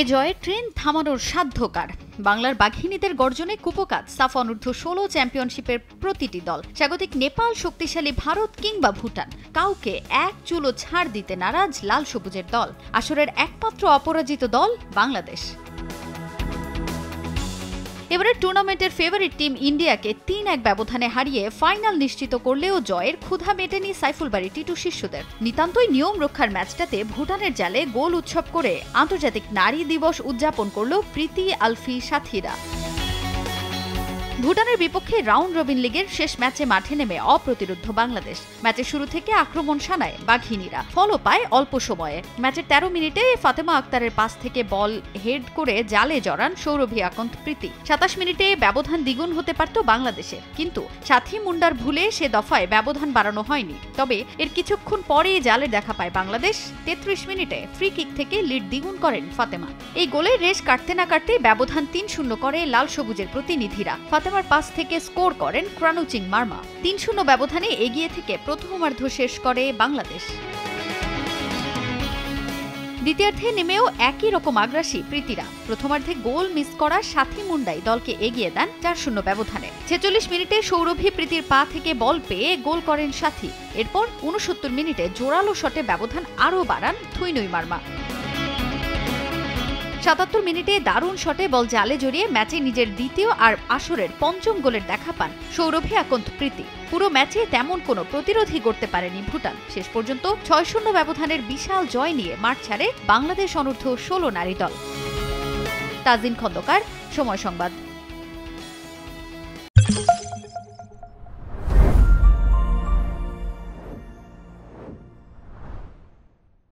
এ জয়ে ট্রেন থামানোর সাধ্যকার। বাংলার বাঘিনীদের গর্জনে কুপকাত। সাফ অনূর্ধ্ব ষোলো চ্যাম্পিয়নশিপের প্রতিটি দল। স্বাগতিক নেপাল শক্তিশালী ভারত কিংবা ভুটান। কাউকে এক চুলো ছাড় দিতে নারাজ লাল সবুজের দল। আসরের একমাত্র অপরাজিত দল বাংলাদেশ। এবারে টুর্নামেন্টের ফেভারিট টিম ইন্ডিয়াকে তিন এক ব্যবধানে হারিয়ে ফাইনাল নিশ্চিত করলেও জয়ের ক্ষুধা মেটেনি সাইফুলবাড়ি টিটু শিষ্যদের। নিতান্তই নিয়ম রক্ষার ম্যাচটাতে ভুটানের জালে গোল উৎসব করে আন্তর্জাতিক নারী দিবস উদযাপন করল প্রীতি আলফি সাথীরা। ভুটানের বিপক্ষে রাউন্ড রবিন লিগের শেষ ম্যাচে মাঠে নেমে অপ্রতিরোধ্য বাংলাদেশ। ম্যাচের শুরু থেকে আক্রমণ সানায় বাঘিনীরা, ফলও পায় অল্প সময়ে। ম্যাচের তেরো মিনিটে ফাতেমা আক্তারের পাস থেকে বল হেড করে জালে জড়ান সৌরভী আকন্ত প্রীতি। সাতাশ মিনিটে ব্যবধান দ্বিগুণ হতে পারত বাংলাদেশের। কিন্তু সাথী মুন্ডার ভুলে সে দফায় ব্যবধান বাড়ানো হয়নি। তবে এর কিছুক্ষণ পরেই জালে দেখা পায় বাংলাদেশ। তেত্রিশ মিনিটে ফ্রি কিক থেকে লিড দ্বিগুণ করেন ফাতেমা। এই গোলের রেশ কাটতে না কাটতেই ব্যবধান তিন শূন্য করে লাল সবুজের প্রতিনিধিরা। ফাতেমার পাস থেকে স্কোর করেন ক্রানুচিং মার্মা। তিন শূন্য ব্যবধানে এগিয়ে থেকে প্রথমার্ধ শেষ করে বাংলাদেশ। দ্বিতীয়ার্ধে নেমেও একই রকম আগ্রাসী প্রীতিরা। প্রথমার্ধে গোল মিস করা সাথী মুন্ডাই দলকে এগিয়ে দেন চার শূন্য ব্যবধানে। ছেচল্লিশ মিনিটে সৌরভী প্রীতির পা থেকে বল পেয়ে গোল করেন সাথী। এরপর উনসত্তর মিনিটে জোরালো শটে ব্যবধান আরও বাড়ান থুইনুই মার্মা। সাতাত্তর মিনিটে দারুণ শটে বল জালে জড়িয়ে ম্যাচে নিজের দ্বিতীয় আর আসরের পঞ্চম গোলের দেখা পান সৌরভী আকন্ত প্রীতি। পুরো ম্যাচে তেমন কোনো প্রতিরোধই করতে পারেনি ভুটান। শেষ পর্যন্ত ছয় শূন্য ব্যবধানের বিশাল জয় নিয়ে মাঠ ছাড়ে বাংলাদেশ অনূর্ধ্ব ষোলো নারী দল। তাজিন খন্দকার, সময় সংবাদ।